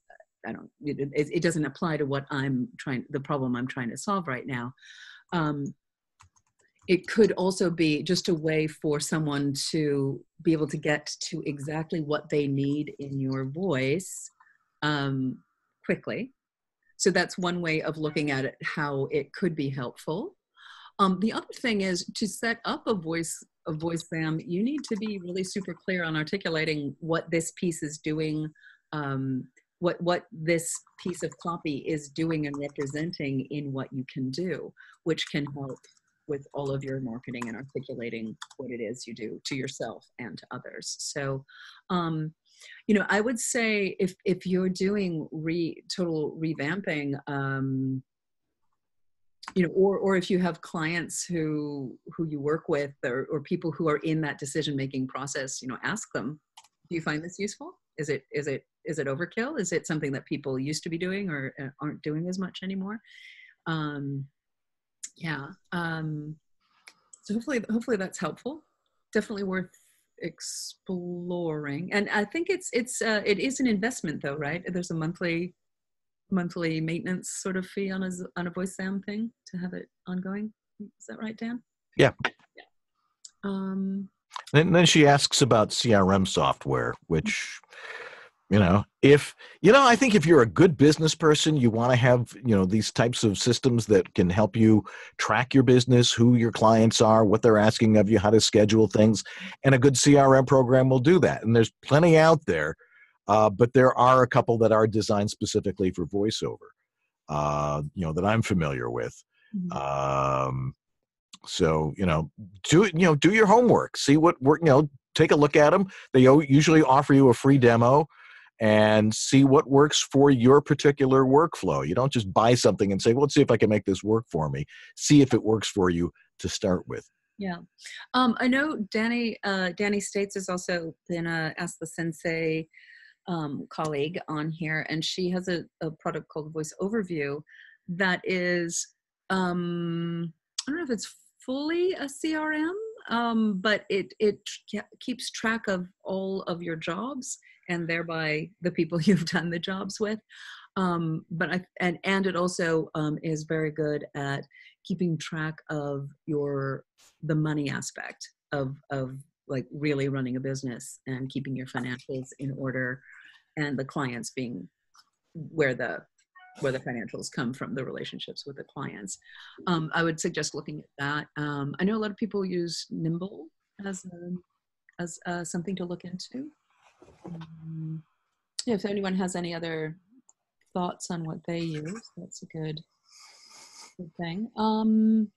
I don't. It, it, doesn't apply to what I'm trying. The problem I'm trying to solve right now. Um, it could also be just a way for someone to be able to get to exactly what they need in your voice um, quickly. So that's one way of looking at it, how it could be helpful. Um, the other thing is to set up a voice a VoiceZam, you need to be really super clear on articulating what this piece is doing, um, what what this piece of copy is doing and representing in what you can do, which can help with all of your marketing and articulating what it is you do to yourself and to others. So, um, you know, I would say if if you're doing re total revamping, um, you know, or or if you have clients who who you work with or, or people who are in that decision making process, you know, ask them, do you find this useful? Is it is it is it overkill? Is it something that people used to be doing or uh, aren't doing as much anymore? Um, yeah um so hopefully hopefully that's helpful. Definitely worth exploring. And i think it's it's uh, it is an investment though right? There's a monthly monthly maintenance sort of fee on a on a VoiceZam thing to have it ongoing. Is that right dan? Yeah. Yeah. Um and then she asks about crm software which you know if you know i think if you're a good business person you want to have you know these types of systems that can help you track your business who your clients are what they're asking of you how to schedule things and a good crm program will do that. And there's plenty out there uh, but there are a couple that are designed specifically for voiceover uh, you know that i'm familiar with. Mm-hmm. um, so you know do you know do your homework. See what work you know take a look at them they usually offer you a free demo and see what works for your particular workflow. You don't just buy something and say, well, let's see if I can make this work for me. See if it works for you to start with. Yeah. Um, I know Danny, uh, Danny States has also been a Ask the Sensei um, colleague on here, and she has a, a product called Voice Overview that is, um, I don't know if it's fully a CRM, um, but it, it keeps track of all of your jobs and thereby the people [laughs] you've done the jobs with. Um, but I, and and it also um, is very good at keeping track of your the money aspect of of like really running a business and keeping your financials in order and the clients being where the where the financials come from the relationships with the clients. Um, I would suggest looking at that. Um, I know a lot of people use Nimble as a, as uh, something to look into. Um, if anyone has any other thoughts on what they use, that's a good good thing. Um,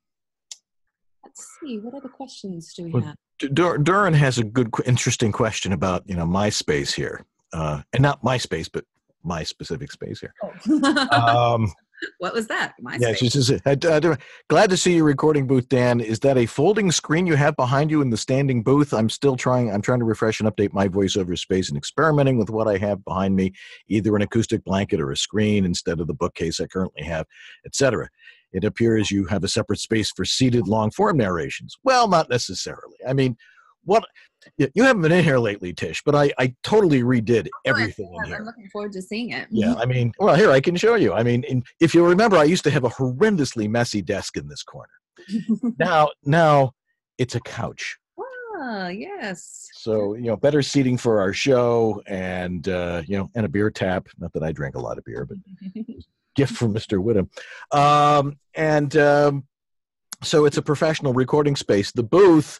let's see, what other questions do we Well, have? Dur- Duran has a good, interesting question about you know MySpace here, uh, and not MySpace, but my specific space here. [laughs] Um, [laughs] what was that? My yeah, she says, uh, uh, "Glad to see your recording booth, Dan. Is that a folding screen you have behind you in the standing booth? I'm still trying. I'm trying to refresh and update my voiceover space and experimenting with what I have behind me, either an acoustic blanket or a screen instead of the bookcase I currently have, etc." It appears you have a separate space for seated long form narrations. Well, not necessarily. I mean, what you you haven't been in here lately, Tish, but I, I totally redid everything in here. I'm looking forward to seeing it. Yeah, I mean, well, here I can show you. I mean, in, if you remember, I used to have a horrendously messy desk in this corner. [laughs] Now, now it's a couch. ah, yes. So you know, better seating for our show, and uh, you know, and a beer tap. Not that I drank a lot of beer, but [laughs] gift from Mr. Whittam. Um, and um, so it's a professional recording space. The booth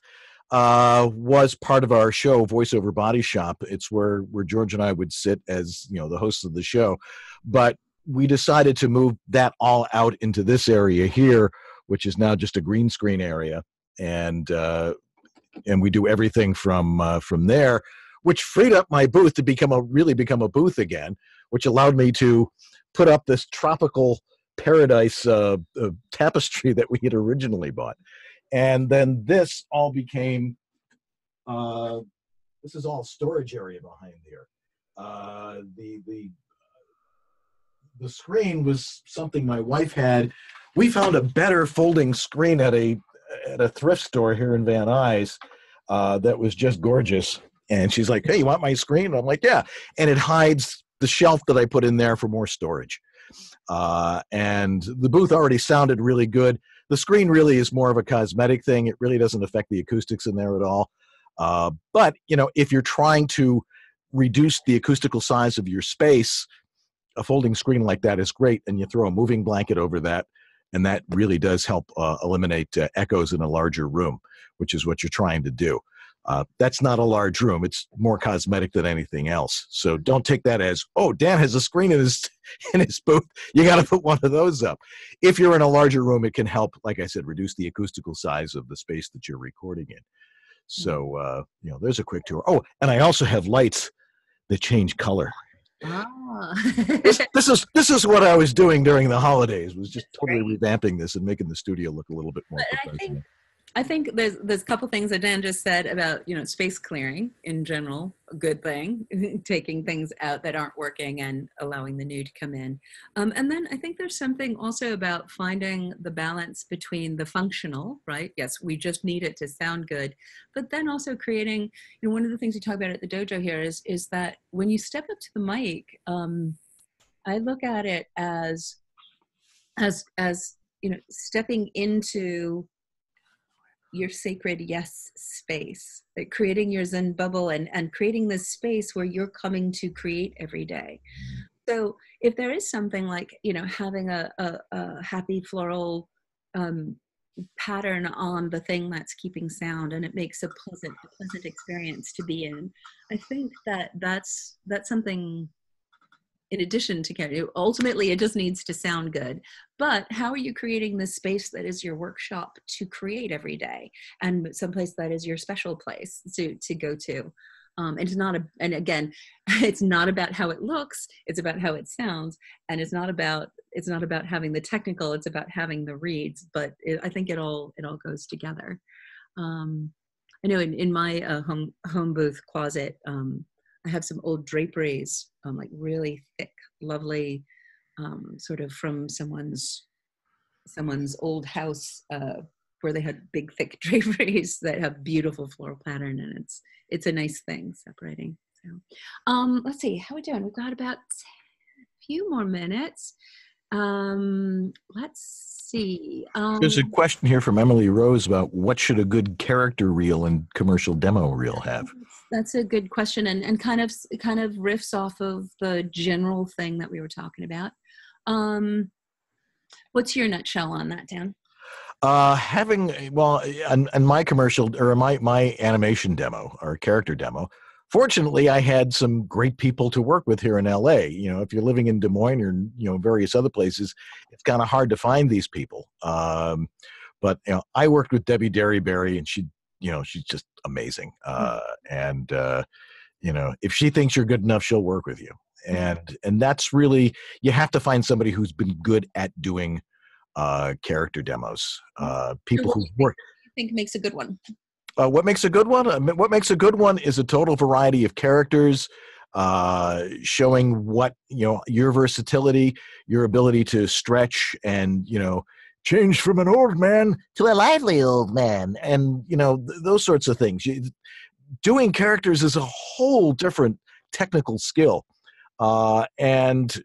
uh, was part of our show, Voiceover Body Shop. It's where where George and I would sit as you know the hosts of the show, but we decided to move that all out into this area here, which is now just a green screen area, and uh, and we do everything from uh, from there, which freed up my booth to become a really become a booth again, which allowed me to put up this tropical paradise uh, uh, tapestry [laughs] that we had originally bought, and then this all became. Uh, this is all storage area behind here. Uh, the the the screen was something my wife had. We found a better folding screen at a at a thrift store here in Van Nuys uh, that was just gorgeous. And she's like, "Hey, you want my screen?" And I'm like, "Yeah." And it hides the shelf that I put in there for more storage. Uh, and the booth already sounded really good. The screen really is more of a cosmetic thing. It really doesn't affect the acoustics in there at all. Uh, but you know, if you're trying to reduce the acoustical size of your space, a folding screen like that is great. And you throw a moving blanket over that, and that really does help uh, eliminate uh, echoes in a larger room, which is what you're trying to do. Uh, that's not a large room. It's more cosmetic than anything else. So don't take that as, oh, Dan has a screen in his [laughs] in his booth. You got to put one of those up. If you're in a larger room, it can help, like I said, reduce the acoustical size of the space that you're recording in. So uh, you know, there's a quick tour. Oh, and I also have lights that change color. Ah. This, this is this is what I was doing during the holidays. Was just totally revamping this and making the studio look a little bit more But I professional. I think there's there's a couple things that Dan just said about you know space clearing in general, a good thing, [laughs] taking things out that aren't working and allowing the new to come in. Um, and then I think there's something also about finding the balance between the functional, right? Yes, we just need it to sound good, but then also creating. You know, one of the things we talk about at the dojo here is is that when you step up to the mic, um, I look at it as as as you know stepping into your sacred yes space like creating your zen bubble and and creating this space where you're coming to create every day. So if there is something like you know having a, a, a happy floral um, pattern on the thing that's keeping sound and it makes a pleasant a pleasant experience to be in i think that that's that's something in addition to carry ultimately it just needs to sound good. But how are you creating this space that is your workshop to create every day and someplace that is your special place to to go to? Um, and it's not a and again [laughs] it's not about how it looks it's about how it sounds and it's not about it's not about having the technical it's about having the reads but it, i think it all it all goes together. Um, i know in, in my uh, home home booth closet um, i have some old draperies um, like really thick lovely um, sort of from someone's someone's old house uh, where they had big thick [laughs] draperies that have beautiful floral pattern and it's it's a nice thing separating so. Um let's see how we doing? We've got about a few more minutes um let's see um, There's a question here from Emily Rose about what should a good character reel and commercial demo reel have. that's a good question and, and kind of kind of riffs off of the general thing that we were talking about Um, what's your nutshell on that, Dan? Uh, having well, and, and my commercial or my my animation demo or character demo. Fortunately, I had some great people to work with here in LA. You know, if you're living in Des Moines or you know various other places, it's kind of hard to find these people. Um, but you know, I worked with Debbie Derryberry, and she, you know, she's just amazing. Hmm. Uh, and uh, you know, if she thinks you're good enough, she'll work with you. Hmm. And and that's really you have to find somebody who's been good at doing uh, character demos. Mm. Uh, people who work. think makes a good one? Uh, what makes a good one? Uh, what makes a good one is a total variety of characters, uh, showing what you know your versatility, your ability to stretch, and you know change from an old man to a lively old man, and you know th- those sorts of things. You, doing characters is a whole different technical skill, uh, and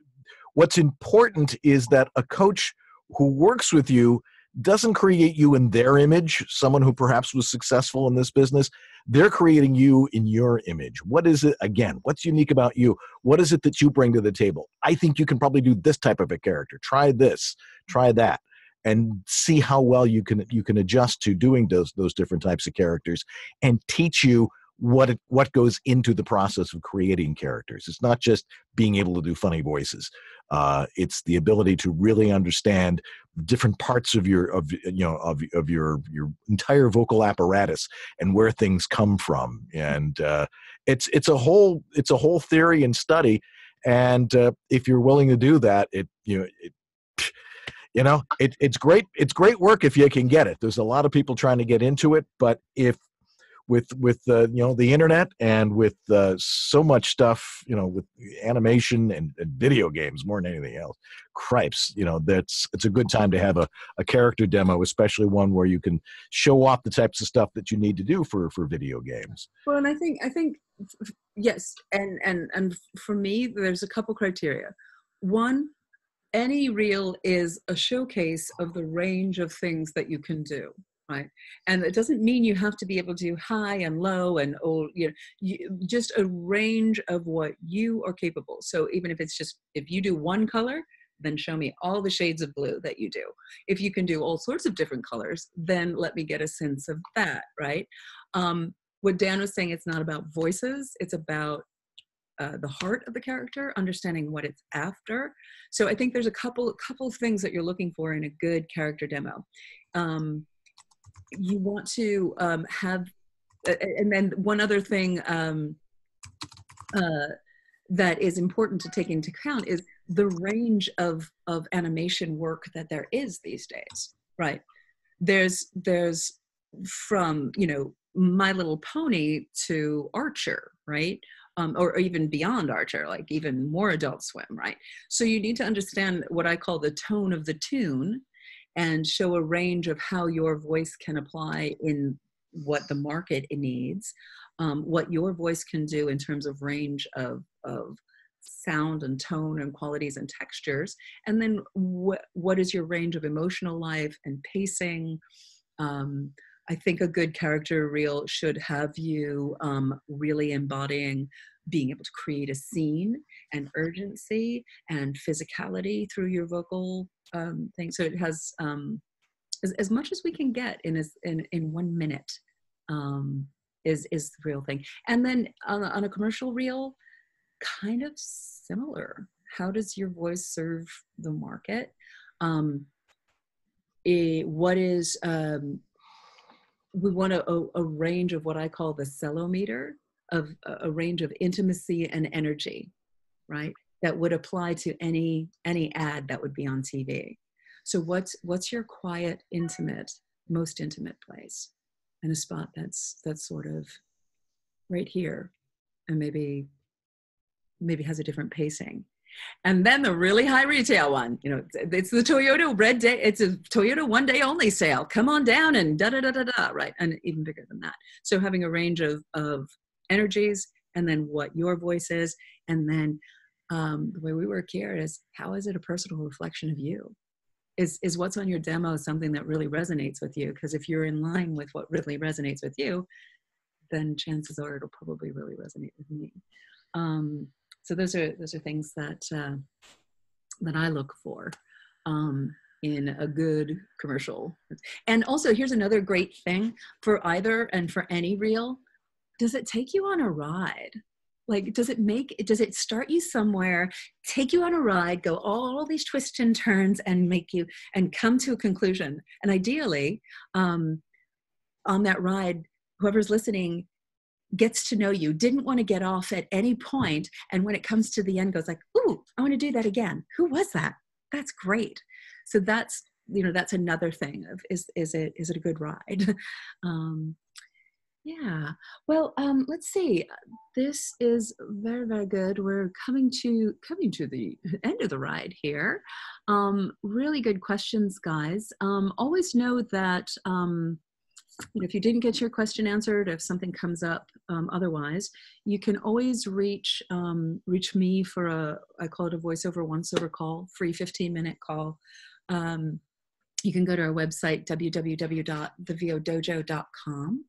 what's important is that a coach who works with you doesn't create you in their image, someone who perhaps was successful in this business. They're creating you in your image. What is it, again, what's unique about you? What is it that you bring to the table? I think you can probably do this type of a character. Try this, try that and see how well you can you can adjust to doing those those different types of characters and teach you what it, what goes into the process of creating characters. It's not just being able to do funny voices. Uh, it's the ability to really understand different parts of your of you know of of your your entire vocal apparatus and where things come from. And uh, it's it's a whole it's a whole theory and study. And uh, if you're willing to do that, it you know it, you know it, it's great it's great work if you can get it there's a lot of people trying to get into it but if with with uh, you know the internet and with uh, so much stuff you know with animation and, and, video games more than anything else. Cripes you know that's it's a good time to have a, a character demo especially one where you can show off the types of stuff that you need to do for for video games. Well and i think i think yes and and and for me there's a couple criteria. One any reel is a showcase of the range of things that you can do right and it doesn't mean you have to be able to do high and low and all you know you, just a range of what you are capable so even if it's just if you do one color then show me all the shades of blue that you do if you can do all sorts of different colors then let me get a sense of that right um, what dan was saying it's not about voices it's about uh, the heart of the character, understanding what it's after. So I think there's a couple couple of things that you're looking for in a good character demo. Um, you want to um, have, and then one other thing um, uh, that is important to take into account is the range of of animation work that there is these days. Right? There's there's from you know My Little Pony to Archer, right? Um, or, or, even beyond Archer, like even more Adult Swim, right? So you need to understand what I call the tone of the tune and show a range of how your voice can apply in what the market needs, um, what your voice can do in terms of range of, of sound and tone and qualities and textures, and then what, what is your range of emotional life and pacing. Um, I think a good character reel should have you um, really embodying being able to create a scene and urgency and physicality through your vocal um, thing. So it has um, as, as much as we can get in a, in in one minute um, is is the real thing. And then on a, on a commercial reel, kind of similar. How does your voice serve the market? Um, it, what is um, we want a, a range of what I call the cellometer of a range of intimacy and energy, right? that would apply to any any ad that would be on TV. So what's what's your quiet, intimate, most intimate place, and a spot that's that's sort of right here, and maybe maybe has a different pacing. And then the really high retail one, you know, it's the Toyota red day, it's a Toyota one day only sale. Come on down and da da da da da, right? And even bigger than that. So having a range of of energies and then what your voice is, and then um, the way we work here is how is it a personal reflection of you? Is, is what's on your demo something that really resonates with you? Because if you're in line with what really resonates with you, then chances are it'll probably really resonate with me. Um, so those are those are things that uh, that I look for um, in a good commercial. And also, here's another great thing for either and for any reel does it take you on a ride? Like, does it make, does it start you somewhere, take you on a ride, go all these twists and turns and make you, and come to a conclusion? And ideally, um, on that ride, whoever's listening gets to know you didn't want to get off at any point and when it comes to the end goes like ooh i want to do that again who was that that's great so that's you know that's another thing of is is it is it a good ride [laughs] um yeah. Well um let's see. This is very very good. We're coming to coming to the [laughs] end of the ride here. Um really good questions guys. Um always know that um you know, if you didn't get your question answered, if something comes up um, otherwise, you can always reach um, reach me for a I call it a voiceover once over call, free 15 minute call. Um, you can go to our website www.thevodojo.com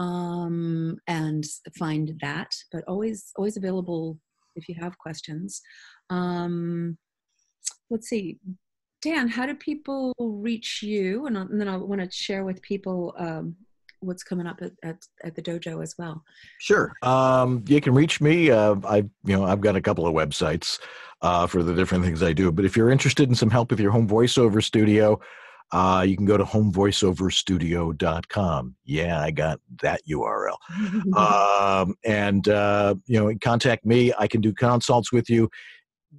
um, and find that. But always always available if you have questions. Um, let's see Dan, how do people reach you? And, and then I want to share with people um, what's coming up at, at, at, the dojo as well. Sure. Um, you can reach me. Uh, I, you know, I've got a couple of websites uh, for the different things I do. But if you're interested in some help with your home voiceover studio, uh, you can go to homevoiceoverstudio.com. Yeah, I got that URL. [laughs] um, and, uh, you know, contact me. I can do consults with you.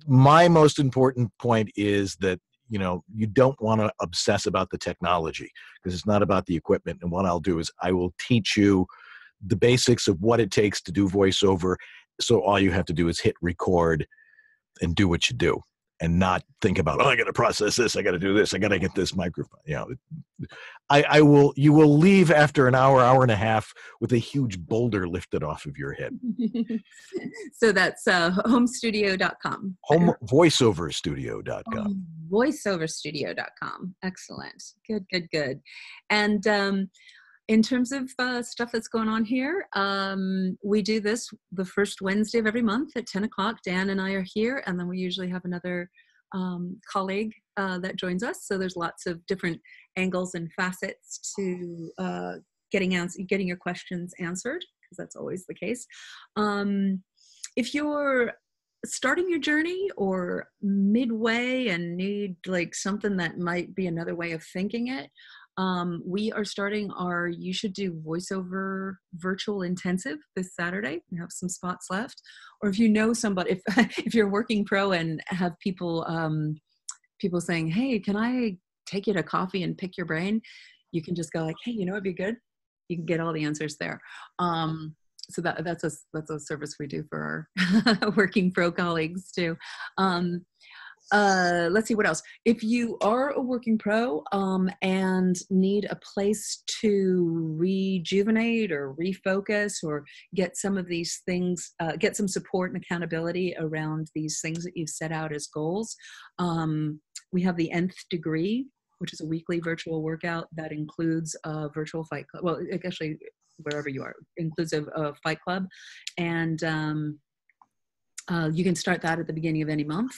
My most important point is that you know you don't want to obsess about the technology because it's not about the equipment and what i'll do is i will teach you the basics of what it takes to do voiceover so all you have to do is hit record and do what you do and not think about oh i got to process this i got to do this i got to get this microphone you know? I, I will you will leave after an hour hour and a half with a huge boulder lifted off of your head. [laughs] So that's uh, homestudio.com home voiceoverstudio.com voiceoverstudio.com excellent. Good good good. And um in terms of uh, stuff that's going on here, um, we do this the first Wednesday of every month at 10 o'clock. Dan and I are here, and then we usually have another um, colleague uh, that joins us. So there's lots of different angles and facets to uh, getting ans- getting your questions answered because that's always the case. Um, if you're starting your journey or midway and need like something that might be another way of thinking it um, we are starting our You Should Do voiceover virtual intensive this Saturday. We have some spots left. Or if you know somebody, if, [laughs] if you're working pro and have people, um, people saying, hey, can I take you to coffee and pick your brain? You can just go like, hey, you know, it'd be good. You can get all the answers there. Um, so that that's a that's a service we do for our [laughs] working pro colleagues too. Um, uh, let's see what else. If you are a working pro um, and need a place to rejuvenate or refocus or get some of these things, uh, get some support and accountability around these things that you've set out as goals, um, we have the nth degree, which is a weekly virtual workout that includes a virtual fight club. Well, actually, wherever you are, includes a, a fight club, and um, uh, you can start that at the beginning of any month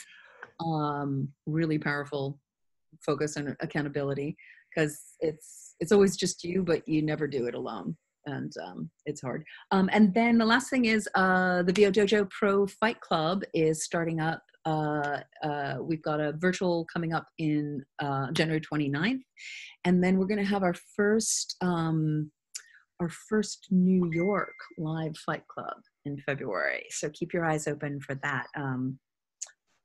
um, really powerful focus and accountability because it's it's always just you but you never do it alone and um, it's hard. Um, and then the last thing is uh, the vo dojo pro fight club is starting up uh, uh, we've got a virtual coming up in uh, january 29th and then we're going to have our first um, our first new york live fight club in february. So keep your eyes open for that um,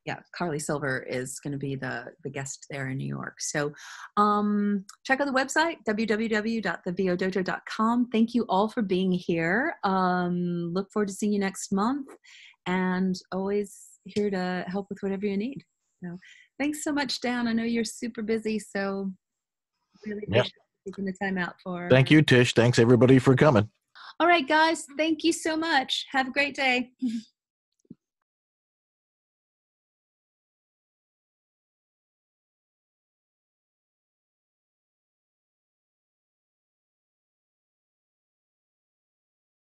yeah, Carly Silver is going to be the the guest there in New York. So um, check out the website www.thevodojo.com. Thank you all for being here. Um, look forward to seeing you next month, and always here to help with whatever you need. So thanks so much, Dan. I know you're super busy, so really appreciate taking the time out for. Thank you, Tish. Thanks everybody for coming. All right, guys. Thank you so much. Have a great day. [laughs]